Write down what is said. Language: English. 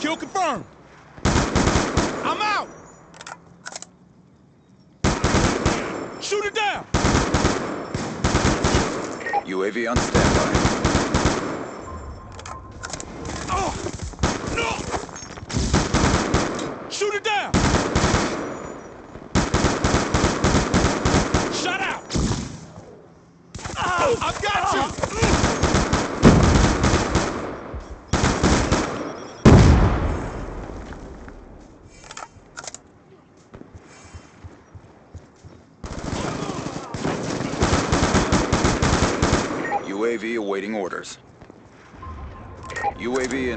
Kill confirmed. I'm out. Shoot it down. UAV on standby. Oh, no. Shoot it down. Shut out. Oh, I've got you. UAV awaiting orders. UAV in